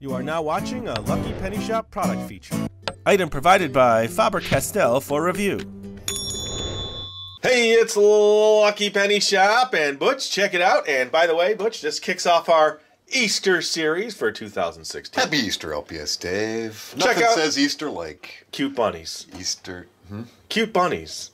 You are now watching a Lucky Penny Shop product feature. Item provided by Faber Castell for review. Hey, it's Lucky Penny Shop and Butch, check it out. And by the way, Butch, this kicks off our Easter series for 2016. Happy Easter, LPS Dave. Check Nothing out- says Easter like Cute bunnies. Easter. Hmm? Cute bunnies.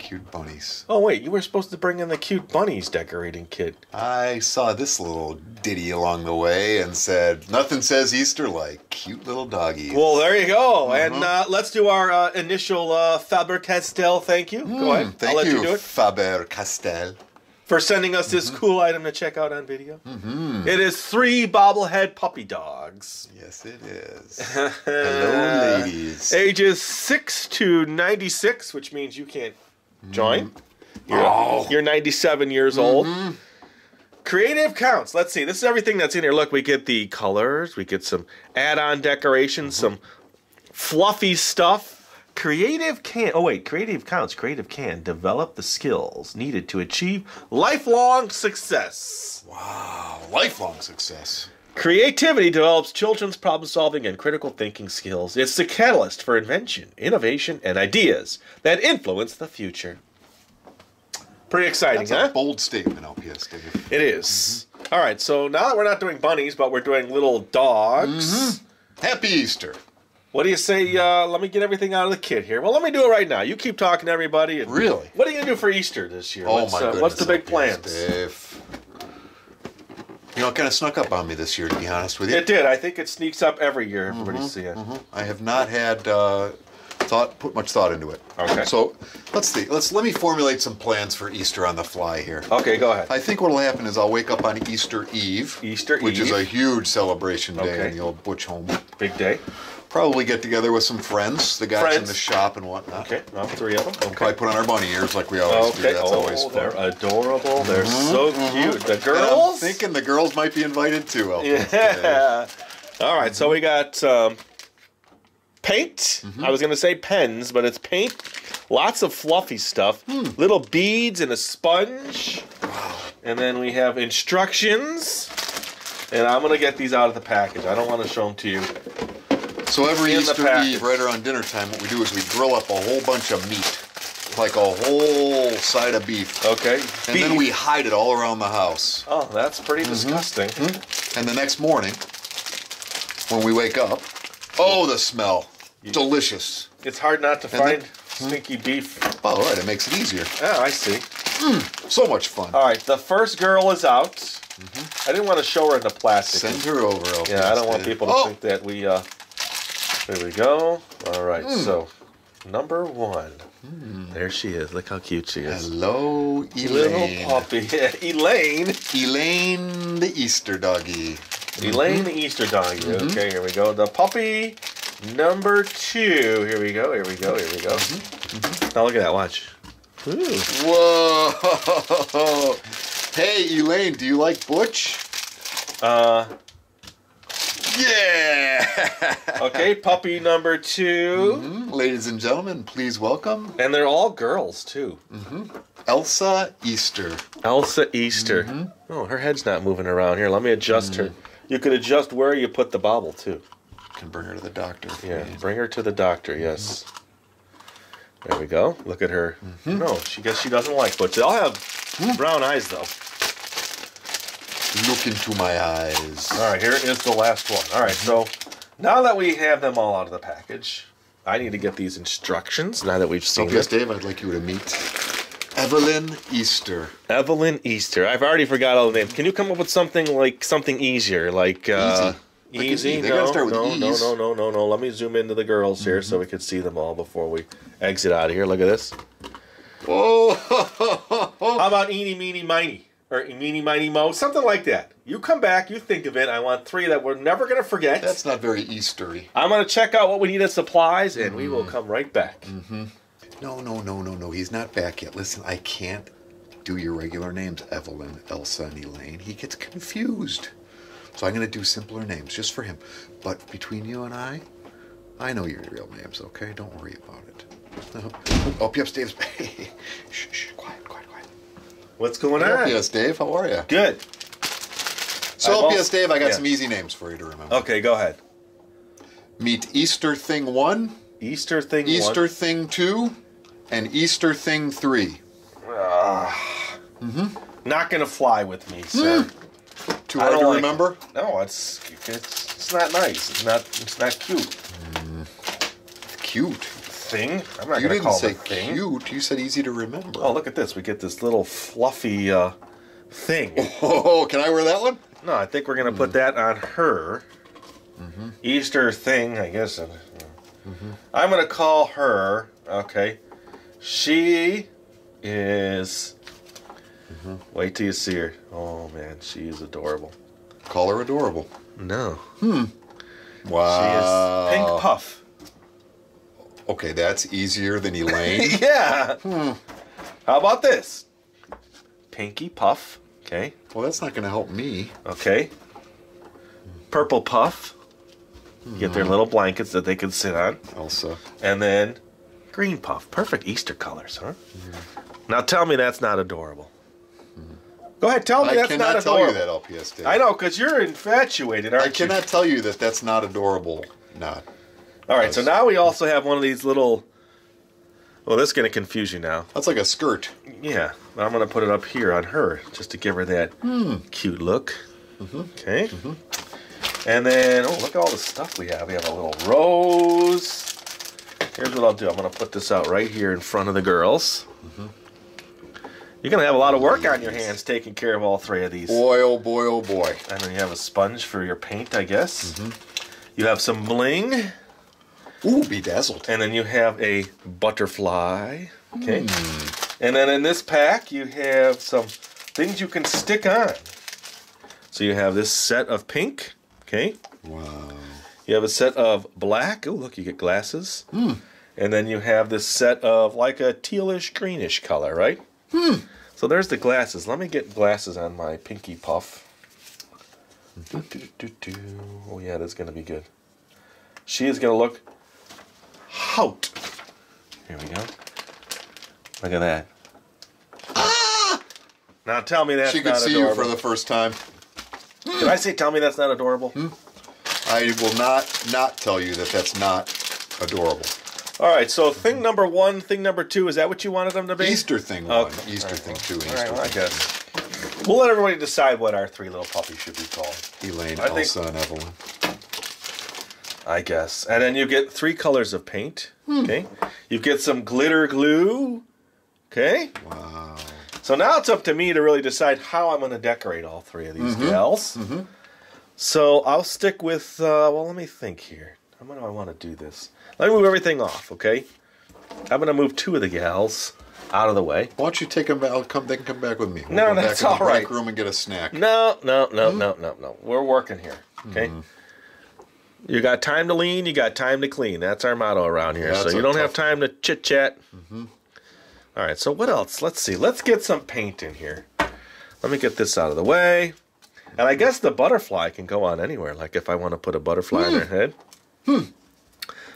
Cute bunnies. Oh, wait, you were supposed to bring in the cute bunnies decorating kit. I saw this little ditty along the way and said, Nothing says Easter like cute little doggies. Well, there you go. And uh, let's do our uh, initial uh, Faber Castell thank you. go ahead. Thank I'll let you, you do it. Faber Castell. for sending us this cool item to check out on video. It is three bobblehead puppy dogs, Yes, it is. Hello, ladies. ages six to ninety-six, which means you can't Mm-hmm. join. You're, Oh. you're ninety-seven years mm-hmm. old. Creative counts. Let's see. This is everything that's in here. Look, we get the colors. We get some add-on decorations, mm-hmm. some fluffy stuff. Creative can. Oh wait, creative counts. Creative can develop the skills needed to achieve lifelong success. Wow. Lifelong success. Creativity develops children's problem solving and critical thinking skills. It's the catalyst for invention, innovation, and ideas that influence the future. Pretty exciting, That's huh? a bold statement, LPS Dave. It is. All right, so now that we're not doing bunnies, but we're doing little dogs, Happy Easter. what do you say? Uh, let me get everything out of the kit here. Well, let me do it right now. You keep talking to everybody. Really? What are you going to do for Easter this year? Oh, what's, my uh, goodness. what's the big LPS plans? Dave. You know, it kind of snuck up on me this year, to be honest with you. It did. I think it sneaks up every year. Everybody's seeing. I have not had uh, thought put much thought into it. Okay. So let's see. Let's let me formulate some plans for Easter on the fly here. Okay, go ahead. I think what will happen is I'll wake up on Easter Eve, Easter which is a huge celebration day Okay. in the old Butch home. Big day. Probably get together with some friends, the guys in Friends. the shop and whatnot. Okay, three of them. Okay. Probably put on our bunny ears like we always do. Okay. That's oh, always fun. they're adorable. They're so cute. The And I'm girls. thinking the girls might be invited too. Yeah. All right. So we got um, paint. Mm-hmm. I was going to say pens, but it's paint. Lots of fluffy stuff. Hmm. Little beads and a sponge. And then we have instructions. And I'm going to get these out of the package. I don't want to show them to you. So every In the Easter. Eve, right around dinner time, what we do is we grill up a whole bunch of meat, like a whole side of beef. Okay. And then we hide it all around the house. Oh, that's pretty Mm-hmm. disgusting. Mm-hmm. And the next morning, when we wake up, oh, the smell. Delicious. It's hard not to And then- find mm-hmm. stinky beef. All right, it makes it easier. Oh, I see. Mm, so much fun. All right, the first girl is out. Mm-hmm. I didn't want to show her in the plastic. Send her over. Yeah, I don't want people to oh, think that we. uh There we go. All right, so number one. There she is. Look how cute she is. Hello, Elaine. Little puppy, Elaine. Elaine, the Easter doggy. Elaine, the Easter doggy. Mm-hmm. Okay, here we go. The puppy number two. Here we go. Here we go. Here we go. Mm-hmm. Now look at that. Watch. Ooh. Whoa! Hey, Elaine, do you like Butch? Uh, Yeah! okay, puppy number 2 Hmm, Ladies and gentlemen, please welcome and they're all girls too. Elsa Easter. Elsa Easter. Mm-hmm. Oh, her head's not moving around. Here, let me adjust her. You could adjust where you put the bobble too. Can bring her to the doctor. Yeah, bring her to the doctor. Yes. There we go. Look at her. Mm-hmm. No, she guess she doesn't like butch. They all have brown eyes though. Look into my eyes. All right, here is the last one. All right, so now that we have them all out of the package, I need to get these instructions. Now that we've seen yes, it. Dave, I'd like you to meet Evelyn Easter. Evelyn Easter. I've already forgot all the names. Can you come up with something like something easier, like uh, Easy. Like easy? They're no, gonna start with no, no, no, no, no, no. Let me zoom into the girls here so we can see them all before we exit out of here. Look at this. Oh, How about eeny, meeny, miny? Or meeny, miny, mo? Something like that. You come back, you think of it. I want three that we're never going to forget. that's not very Eastery. I'm going to check out what we need as supplies, and we will come right back. Mm -hmm. No, no, no, no, no. He's not back yet. Listen, I can't do your regular names, Evelyn, Elsa, and Elaine. He gets confused. So I'm going to do simpler names just for him. But between you and I, I know your real names, okay? Don't worry about it. Oh, yes, Dave's. shh, shh, quiet, quiet, quiet. What's going on? yes, Dave, how are you? Good. So I've LPS also- Dave, I got yeah. some easy names for you to remember. Okay, go ahead. Meet Easter Thing 1, Easter thing. 1, Easter Thing 2, and Easter Thing 3. One. Not gonna fly with me, sir. Hmm. Too I hard don't to like remember? it. No, it's it's it's not nice. It's not it's not cute. Hmm. Cute. Thing. I'm not You gonna didn't call say it a thing. cute. You said easy to remember. Oh, look at this. We get this little fluffy uh, thing. Oh, can I wear that one? No, I think we're gonna put that on her. Easter thing, I guess. uh, I'm gonna call her. Okay, she is. Wait till you see her. Oh man, she is adorable. Call her adorable. No, Hmm. Wow. she is Pink Puff. Okay, that's easier than Elaine. yeah. Hmm. How about this? Pinky Puff. Okay. well, that's not going to help me. Okay. Purple Puff. Get their hmm. little blankets that they can sit on. Elsa. And then green puff. Perfect Easter colors, huh? Hmm. Now tell me that's not adorable. Hmm. Go ahead, tell me I that's cannot not tell you adorable. that, LPS Dave. I know, because you're infatuated, aren't I cannot tell you that that's not adorable. Not. All right, so now we also have one of these little. Well, this is going to confuse you now. That's like a skirt. Yeah, I'm going to put it up here on her just to give her that hmm. cute look. Mm-hmm. Okay. Mm-hmm. And then, oh, look at all the stuff we have. We have a little rose. Here's what I'll do I'm going to put this out right here in front of the girls. Mm-hmm. You're going to have a lot of work on your hands taking care of all three of these. Boy, oh boy, oh boy. And then you have a sponge for your paint, I guess. You have some bling. Ooh, bedazzled. And then you have a butterfly. Okay. Hmm. And then in this pack, you have some things you can stick on. So you have this set of pink. Okay. Wow. You have a set of black. Oh, look, you get glasses. Hmm. And then you have this set of like a tealish greenish color, right? Hmm. So there's the glasses. Let me get glasses on my pinky puff. Mm-hmm. Do, do, do, do. Oh, yeah, that's going to be good. She is going to look hot. Here we go. Look at that. Ah! Now tell me that's not advanced. she could see adorable. you for the first time. Did I say tell me that's not adorable? I will not not tell you that that's not adorable. All right, so thing number one, thing number two, is that what you wanted them to be? Easter thing one, Okay. Easter thing two, All Easter right, well, I thing guess. We'll let everybody decide what our three little puppies should be called. Elaine, I think- Elsa, and Evelyn. I guess. And then you get three colors of paint. Hmm. Okay. You get some glitter glue. Okay. Wow. So now it's up to me to really decide how I'm going to decorate all three of these Mm-hmm. gals. So I'll stick with. Uh, well, let me think here. How do I want to do this? Let me move everything off. Okay. I'm going to move two of the gals out of the way. Why don't you take them out? Come. They can come back with me. We'll No, that's back in the right. room and get a snack. No, no, no, Hmm? no, no, no. We're working here. Okay. You got time to lean. You got time to clean. That's our motto around here. That's so you don't have time to chit chat. All right. So what else? Let's see. Let's get some paint in here. Let me get this out of the way. And I guess the butterfly can go on anywhere. Like if I want to put a butterfly on her head. Hmm.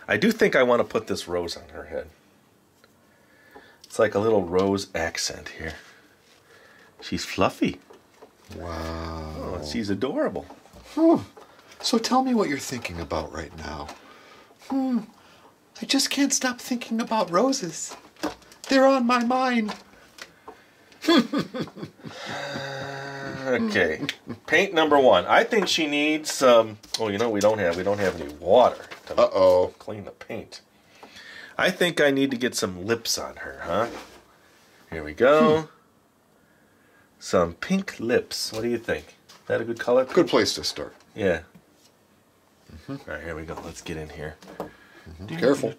I do think I want to put this rose on her head. It's like a little rose accent here. She's fluffy. Wow. Oh, she's adorable. So tell me what you're thinking about right now. Hmm. I just can't stop thinking about roses. They're on my mind. Okay. Paint number one. I think she needs some. Oh, you know we don't have we don't have any water to Uh oh. clean the paint. I think I need to get some lips on her, huh? Here we go. Some pink lips. What do you think? Is that a good color? Good place to start. Yeah. All right, here we go. Let's get in here. Careful.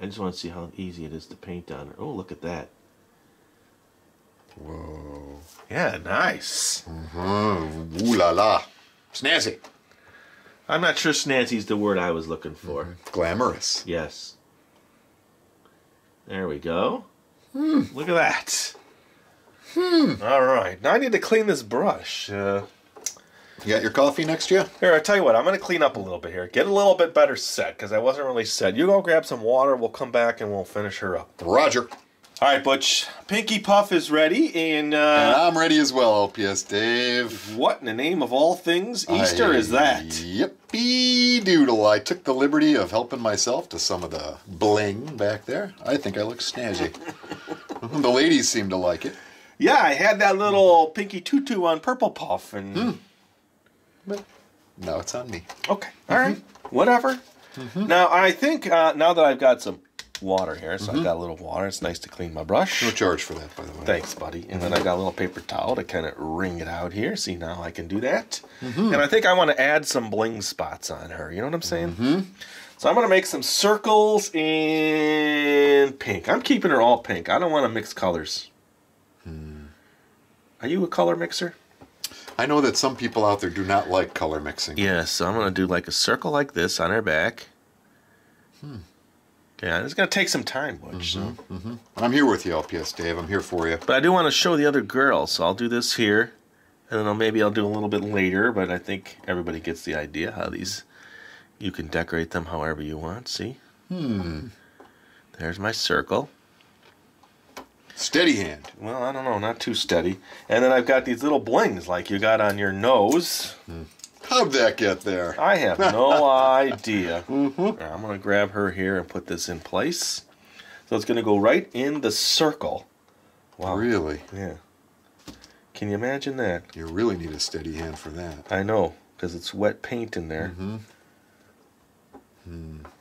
I just want to see how easy it is to paint on her. Oh, look at that. Whoa. Yeah, nice. Mm -hmm. ooh la la. Snazzy. I'm not sure snazzy's the word I was looking for. Glamorous. Yes. There we go. Look at that. Hmm. All right. Now I need to clean this brush. Uh, You got your coffee next to you? here, I tell you what. I'm going to clean up a little bit here. Get a little bit better set because I wasn't really set. You go grab some water. We'll come back and we'll finish her up. Roger. All right, Butch. Pinky Puff is ready, and, And uh, I'm ready as well, LPS Dave. what in the name of all things Easter I- is that? Yippee doodle. I took the liberty of helping myself to some of the bling back there. I think I look snazzy. the ladies seem to like it. Yeah, I had that little Pinky Tutu on Purple Puff, and Hmm. But now it's on me. okay, all right, Mm-hmm. whatever. Now I think uh, now that I've got some water here, so Mm-hmm. I've got a little water. It's nice to clean my brush. No charge for that, by the way. Thanks, buddy. And then I got a little paper towel to kind of wring it out here. See, now I can do that. Mm-hmm. And I think I want to add some bling spots on her. You know what I'm saying? Mm-hmm. So I'm going to make some circles in pink. I'm keeping her all pink. I don't want to mix colors. Hmm. Are you a color mixer? I know that some people out there do not like color mixing. Yes. So I'm going to do like a circle like this on her back. Hmm. Yeah, it's going to take some time, Butch. So. I'm here with you, LPS Dave. I'm here for you. But I do want to show the other girls, so I'll do this here, and then I'll, maybe I'll do a little bit later. But I think everybody gets the idea how these you can decorate them however you want. See? Hmm. There's my circle. Steady hand. Well, I don't know, not too steady. And then I've got these little blings like you got on your nose. How'd that get there? I have no idea. mm I'm gonna grab her here and put this in place. So it's gonna go right in the circle. Wow. Really? Yeah. Can you imagine that? You really need a steady hand for that. I know, because it's wet paint in there. Mm-hmm.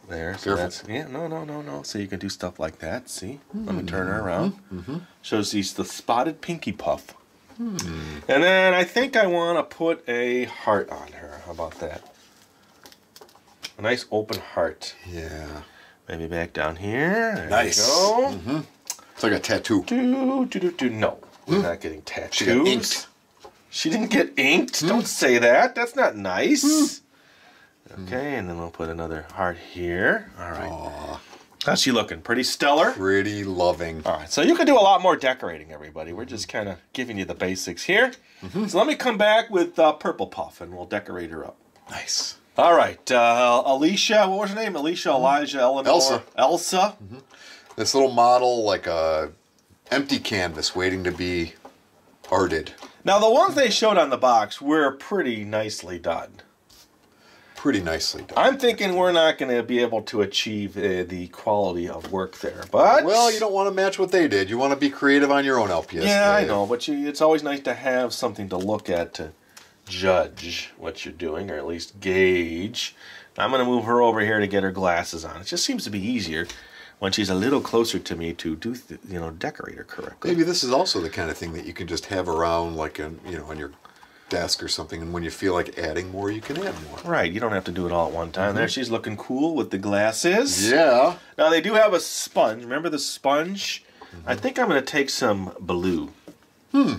There, so Careful. that's yeah, no, no, no, no. So you can do stuff like that. See, let me hmm. turn her around. Mm-hmm. Mm-hmm. Shows these the spotted pinky puff, hmm. and then I think I want to put a heart on her. How about that? A nice open heart. Yeah. Maybe back down here. There Nice. Go. Mm-hmm. It's like a tattoo. Do, do, do, do. No, we're hmm. not getting tattoos. She. She didn't get inked. Don't say that. That's not nice. Okay, and then we'll put another heart here. All right. Aw, How's she looking? Pretty stellar. pretty loving. All right, so you can do a lot more decorating, everybody. We're just kind of giving you the basics here. So let me come back with uh, Purple Puff, and we'll decorate her up. Nice. All right, uh, Alicia. What was her name? Alicia, Elijah, Eleanor, Elsa. Elsa. This little model, like a empty canvas waiting to be arted. Now the ones they showed on the box were pretty nicely done. Pretty nicely done. I'm thinking we're not going to be able to achieve uh, the quality of work there, but Well, you don't want to match what they did. You want to be creative on your own LPS. yeah, I know, but you, it's always nice to have something to look at to judge what you're doing, or at least gauge. I'm going to move her over here to get her glasses on. It just seems to be easier when she's a little closer to me to do, th- you know, decorate her correctly. Maybe this is also the kind of thing that you can just have around, like in, you know, on your desk or something. And when you feel like adding more, you can add more. Right, you don't have to do it all at one time. There, she's looking cool with the glasses. Yeah. Now they do have a sponge. Remember the sponge? I think I'm going to take some blue. Hmm.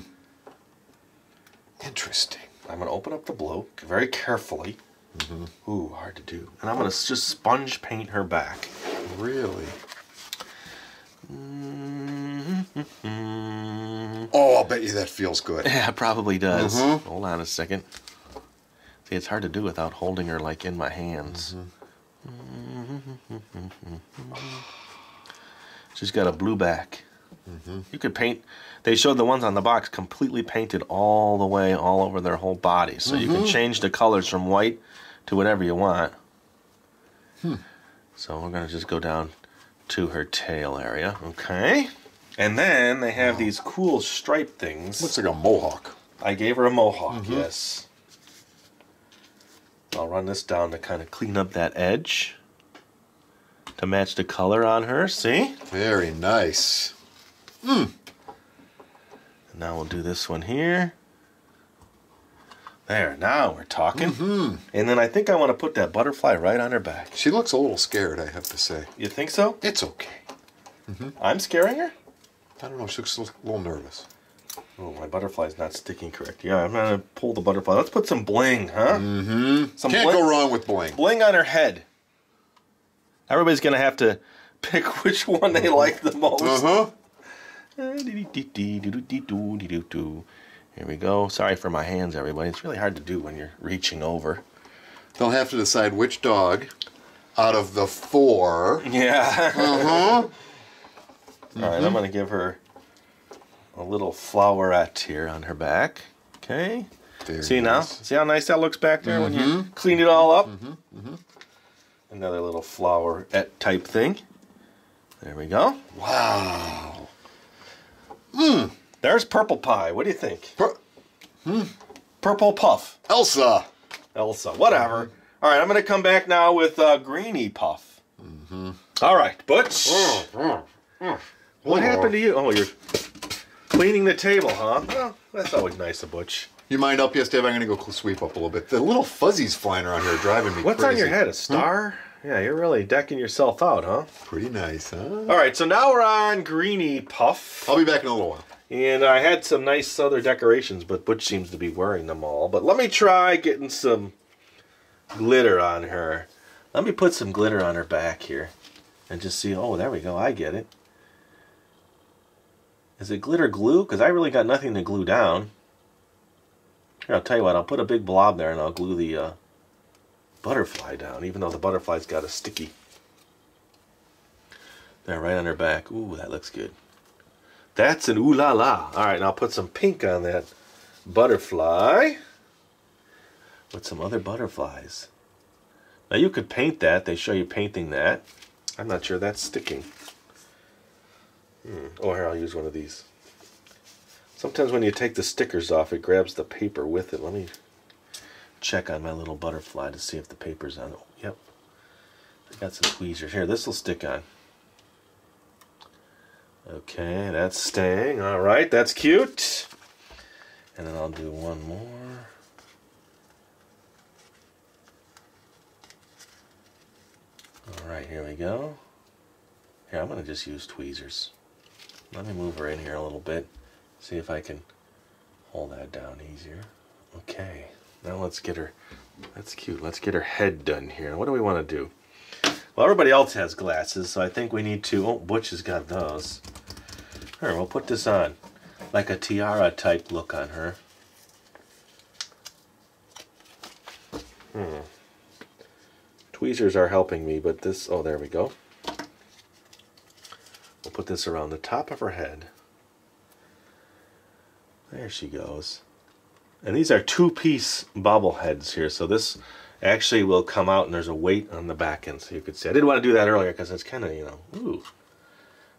Interesting. I'm going to open up the blue very carefully. Ooh, hard to do. And I'm going to just sponge paint her back. Really. Mm-hmm. Mm-hmm. Oh, I'll bet you that feels good. Yeah, it probably does. Mm-hmm. Hold on a second. See, it's hard to do without holding her like in my hands. Mm-hmm. She's got a blue back. You could paint. They showed the ones on the box completely painted all the way, all over their whole body. So you can change the colors from white to whatever you want. Hmm. So we're gonna just go down to her tail area, okay? And then they have these cool stripe things. Looks like a mohawk. I gave her a mohawk, yes. I'll run this down to kind of clean up that edge to match the color on her, see? Very nice. And now we'll do this one here. There, now we're talking. Hmm. And then I think I want to put that butterfly right on her back. She looks a little scared, I have to say. You think so? It's okay. Hmm. I'm scaring her? I don't know. She looks a little nervous. Oh, my butterfly's not sticking correct. Yeah, I'm gonna pull the butterfly. Let's put some bling, huh? Mm-hmm. Some Can't bling, go wrong with bling. bling on her head. Everybody's gonna have to pick which one they like the most. Uh huh. Here we go. Sorry for my hands, everybody. It's really hard to do when you're reaching over. They'll have to decide which dog out of the four Yeah. uh-huh, All right, I'm mm-hmm. going to give her a little flowerette here on her back. Okay. Very See now? See how nice that looks back there when you mm-hmm. clean it all up? Mm-hmm. Another little flowerette type thing. There we go. Wow. Mmm. There's purple pie. What do you think? Per- hmm. Purple puff. Elsa. Elsa, whatever. All right, I'm going to come back now with uh, Greeny Puff. All right, Butch. What happened to you? Oh, you're cleaning the table, huh? Well, that's always nice of Butch. You mind up, yes, Dave? I'm gonna go sweep up a little bit. The little fuzzies flying around here are driving me What's crazy. on your head? A hmm? star? Yeah, you're really decking yourself out, huh? Pretty nice, huh? All right, so now we're on Greeny Puff. I'll be back in a little while. And I had some nice other decorations, but Butch seems to be wearing them all. But let me try getting some glitter on her. Let me put some glitter on her back here and just see. Oh, there we go. I get it. Is it glitter glue? Because I really got nothing to glue down. Here, I'll tell you what. I'll put a big blob there and I'll glue the uh, butterfly down, even though the butterfly's got a sticky. There, right on her back. Ooh, that looks good. That's an ooh la la. All right, now I'll put some pink on that butterfly with some other butterflies. Now you could paint that. They show you painting that. I'm not sure that's sticking. Hmm. Oh, here I'll use one of these. Sometimes when you take the stickers off, it grabs the paper with it. Let me check on my little butterfly to see if the paper's on. Oh, yep. I got some tweezers here. This will stick on. Okay, that's staying. All right, that's cute. And then I'll do one more. All right, here we go. Here, I'm going to just use tweezers. Let me move her in here a little bit. See if I can hold that down easier. Okay, now let's get her. That's cute. Let's get her head done here. What do we want to do? Well, everybody else has glasses, so I think we need to. Oh, Butch has got those. Here, we'll put this on. Like a tiara type look on her. Hmm. Tweezers are helping me, but this. Oh, there we go. Put this around the top of her head. There she goes. And these are two piece bobbleheads here, so this actually will come out and there's a weight on the back end so you could see. I didn't want to do that earlier because it's kind of, you know, ooh.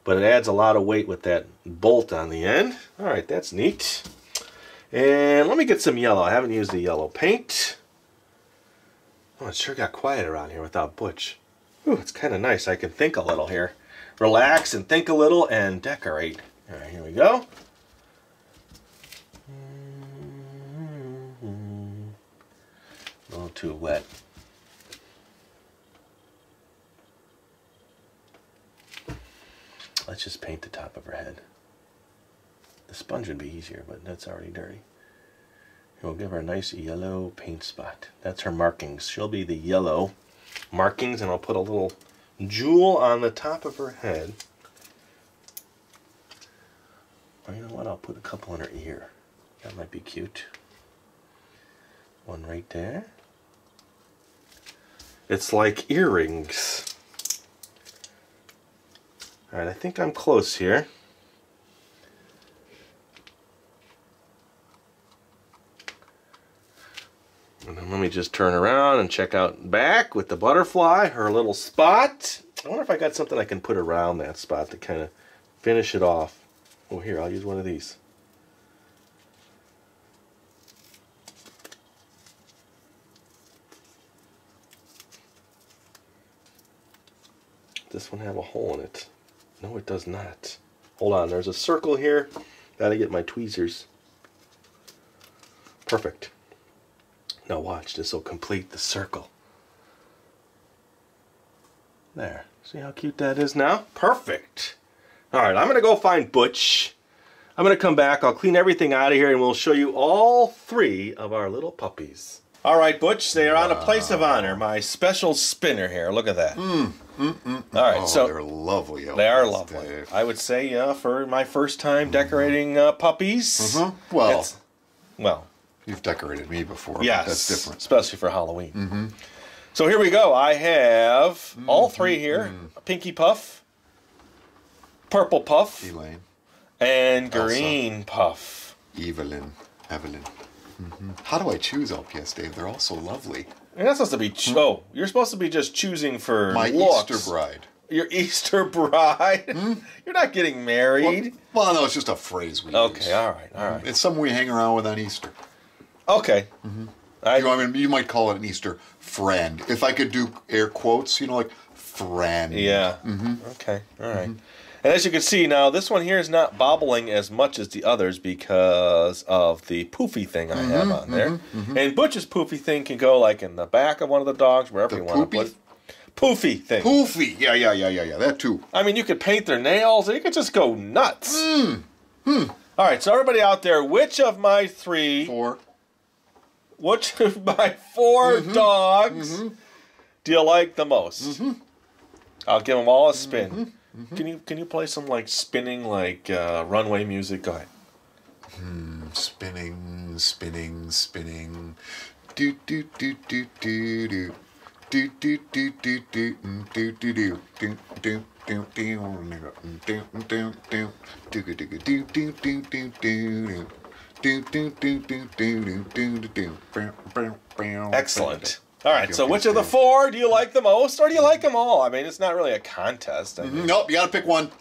But it adds a lot of weight with that bolt on the end. All right, that's neat. And let me get some yellow. I haven't used the yellow paint. Oh, it sure got quiet around here without Butch. Ooh, it's kind of nice. I can think a little here. Relax and think a little and decorate. All right, here we go. A little too wet. Let's just paint the top of her head. The sponge would be easier, but that's already dirty. We'll give her a nice yellow paint spot. That's her markings. She'll be the yellow markings, and I'll put a little jewel on the top of her head. Or you know what? I'll put a couple in her ear. That might be cute. One right there. It's like earrings. Alright, I think I'm close here. And then let me just turn around and check out back with the butterfly, her little spot. I wonder if I got something I can put around that spot to kind of finish it off. Oh, here, I'll use one of these. This one have a hole in it? No, it does not. Hold on, there's a circle here. Gotta get my tweezers. Perfect. Now watch, this will complete the circle. There. See how cute that is now? Perfect. Alright, I'm gonna go find Butch. I'm gonna come back, I'll clean everything out of here, and we'll show you all three of our little puppies. Alright, Butch, they are on a place of honor. My special spinner here. Look at that. Mm, mm, mm, Alright, Oh, so they're lovely. they are lovely. Dave. I would say, uh, for my first time decorating uh, puppies. Mhm. Well, well, you've decorated me before. yes, that's different. especially for Halloween. Mm-hmm. So here we go. I have mm-hmm. all three here: a Pinky Puff, purple puff, Elaine, and Elsa. green puff. Evelyn, Evelyn. hmm How do I choose LPS, Dave? They're all so lovely. You're not supposed to be. Cho- hmm. oh, you're supposed to be just choosing for My looks. Easter bride. Your Easter bride. Hmm? You're not getting married. Well, no, it's just a phrase we use. Okay, all right, all right. It's something we hang around with on Easter. Okay. Mm-hmm. I, You know, I mean, you might call it an Easter friend. If I could do air quotes, you know, like friend. yeah. Mm-hmm. Okay. All right. Mm-hmm. And as you can see now, this one here is not bobbling as much as the others because of the poofy thing I have on there. And Butch's poofy thing can go like in the back of one of the dogs, wherever The you want to put. Poofy thing. Poofy. Yeah, yeah, yeah, yeah, yeah. That too. I mean, you could paint their nails. You could just go nuts. Hmm. Hmm. All right, so everybody out there, which of my three, Four. Which of my 4 dogs do you like the most? I'll give them all a spin. Can you can you play some like spinning like uh, runway music? Go ahead. Spinning, spinning, spinning. Do do do do do do. Do do do do do mm, do do do do do do do nigga, mm, do do do do do do do do do do do Excellent. All right, so which of the four do you like the most, or do you like them all? I mean, it's not really a contest. I mm-hmm. mean. Nope, you gotta pick one.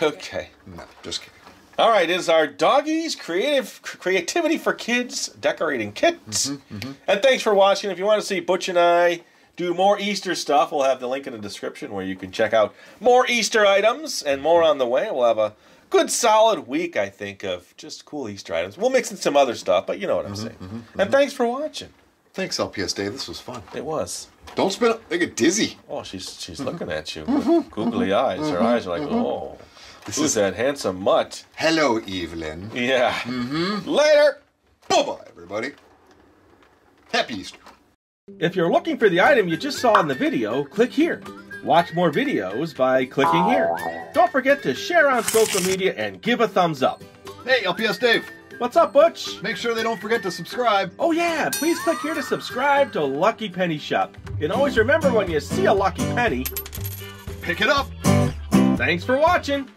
Okay. No, just kidding. All right, is Haute Doggies creative creativity for kids decorating kits? Mm-hmm, mm-hmm. And thanks for watching. If you want to see Butch and I do more Easter stuff, we'll have the link in the description where you can check out more Easter items and more on the way. We'll have a good solid week, I think, of just cool Easter items. We'll mix in some other stuff, but you know what I'm mm-hmm, saying. Mm-hmm, and mm-hmm. thanks for watching. Thanks, LPS Dave. This was fun. It was. Don't spin it. They get dizzy. Oh, she's she's looking at you with googly eyes. Her eyes are like, oh, This who's is that handsome mutt? Hello, Evelyn. Yeah. Later. Bye bye, everybody. Happy Easter. If you're looking for the item you just saw in the video, click here. Watch more videos by clicking here. Don't forget to share on social media and give a thumbs up. Hey, LPS Dave, What's up, Butch? make sure they don't forget to subscribe. Oh yeah, please click here to subscribe to Lucky Penny Shop. And always remember when you see a Lucky Penny, Pick it up. thanks for watching.